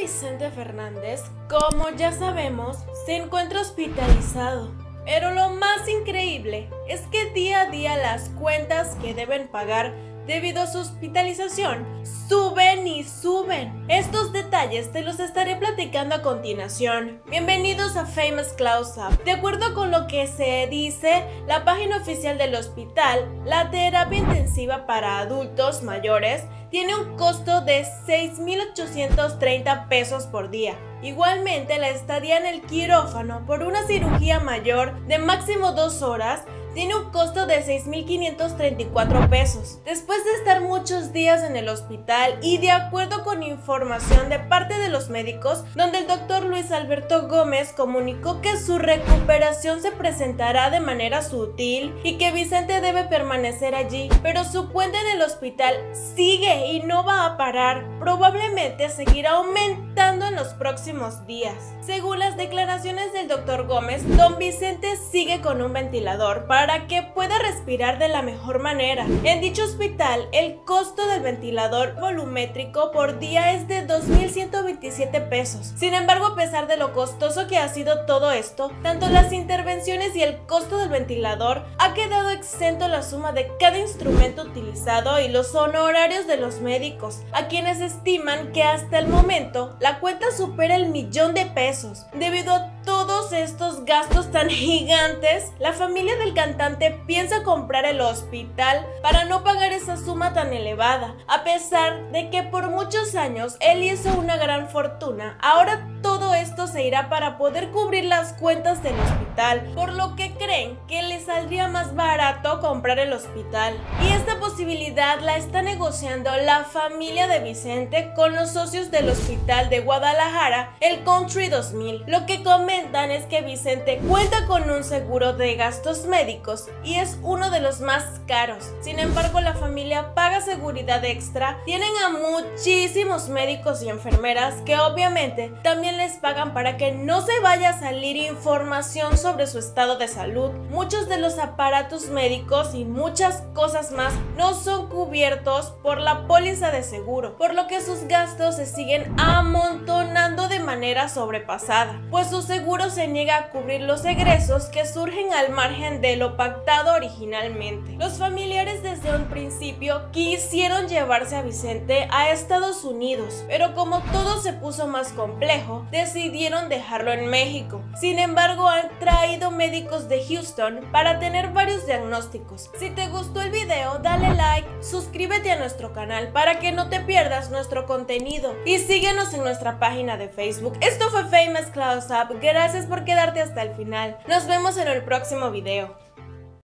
Vicente Fernández, como ya sabemos, se encuentra hospitalizado. Pero lo más increíble es que día a día las cuentas que deben pagar debido a su hospitalización suben y suben. Estos detalles te los estaré platicando a continuación. Bienvenidos a Famous Close Up. De acuerdo con lo que se dice, la página oficial del hospital, la terapia intensiva para adultos mayores tiene un costo de 6.830 pesos por día. Igualmente, la estadía en el quirófano por una cirugía mayor de máximo dos horas tiene un costo de 6.534 pesos. Después de estar muchos días en el hospital y de acuerdo con información de parte de los médicos, donde el doctor Luis Alberto Gómez comunicó que su recuperación se presentará de manera sutil y que Vicente debe permanecer allí, pero su cuenta en el hospital sigue y no va a parar. Probablemente seguirá aumentando en los próximos días. Según las declaraciones del doctor Gómez, don Vicente sigue con un ventilador para que pueda respirar de la mejor manera. En dicho hospital, el costo del ventilador volumétrico por día es de 2.127 pesos. Sin embargo, a pesar de lo costoso que ha sido todo esto, tanto las intervenciones y el costo del ventilador ha quedado exento la suma de cada instrumento utilizado y los honorarios de los médicos, a quienes estiman que hasta el momento la cuenta supera el millón de pesos. Debido a todos estos gastos tan gigantes, la familia del cantante piensa comprar el hospital para no pagar esa suma tan elevada. A pesar de que por muchos años él hizo una gran fortuna, ahora todo esto se irá para poder cubrir las cuentas del hospital, por lo que creen que le saldría más barato comprar el hospital. Y esta posibilidad la está negociando la familia de Vicente con los socios del hospital de Guadalajara, el Country 2000. Lo que comentan es que Vicente cuenta con un seguro de gastos médicos y es uno de los más caros. Sin embargo, la familia paga seguridad extra, tienen a muchísimos médicos y enfermeras que obviamente también les pagan para que no se vaya a salir información sobre su estado de salud. Muchos de los aparatos médicos y muchas cosas más no son cubiertos por la póliza de seguro, por lo que sus gastos se siguen amontonando de manera sobrepasada, pues su seguro se niega a cubrir los egresos que surgen al margen de lo pactado originalmente. Los familiares desde un principio quisieron llevarse a Vicente a Estados Unidos, pero como todo se puso más complejo, decidieron dejarlo en México. Sin embargo, han traído médicos de Houston para tener varios diagnósticos. Si te gustó el video, dale like, suscríbete a nuestro canal para que no te pierdas nuestro contenido y síguenos en nuestra página de Facebook. Esto fue Famous Close Up, gracias por quedarte hasta el final. Nos vemos en el próximo video.